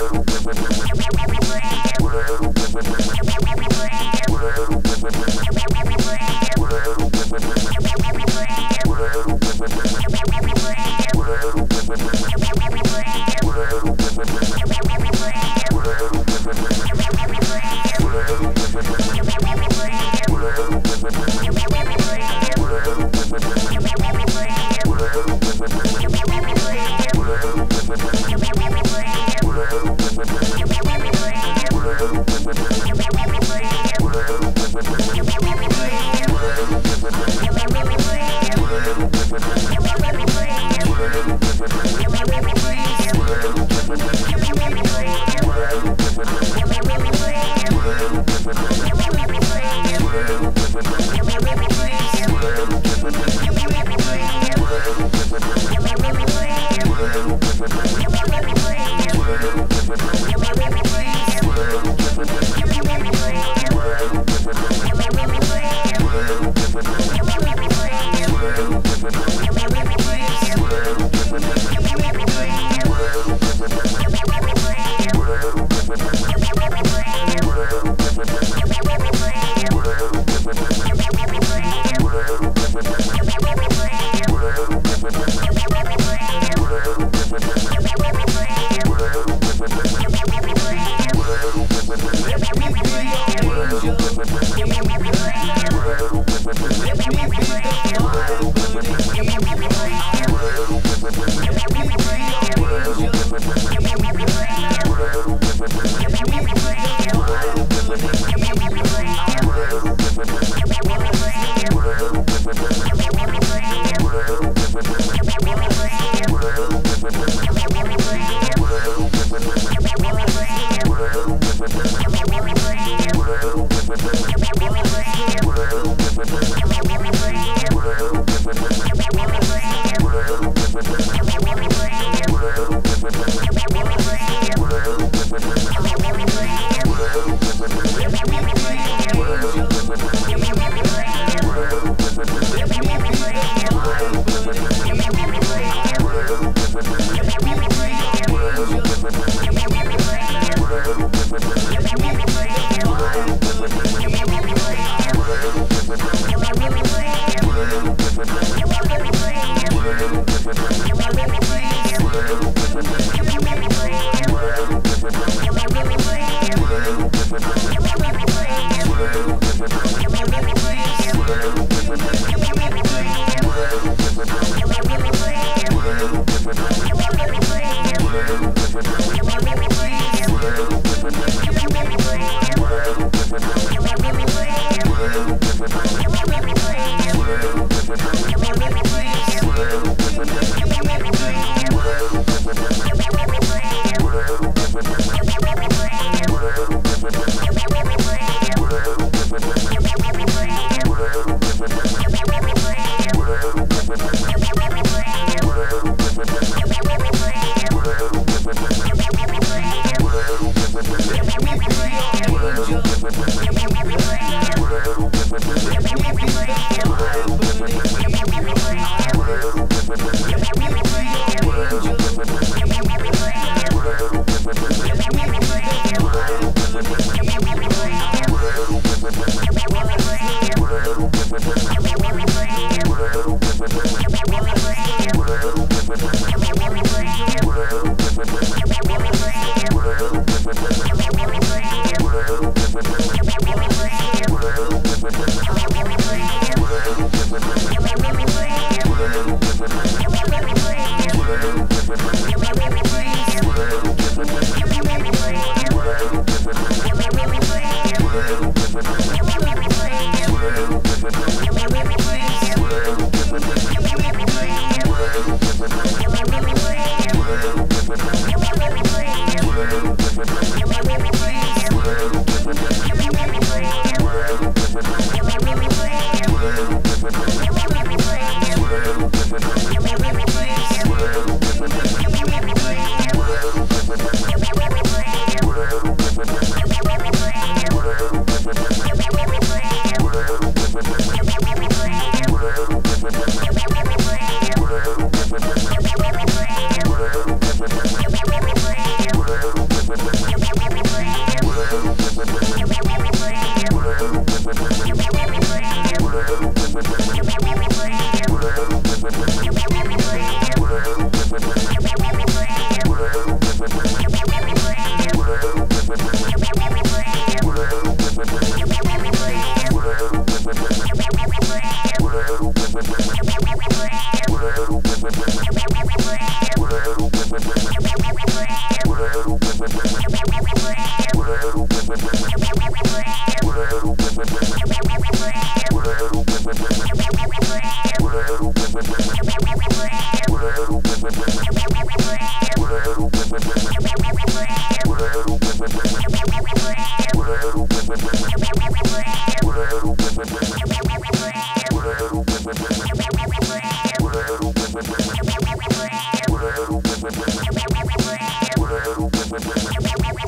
Gracias.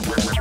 Thank you.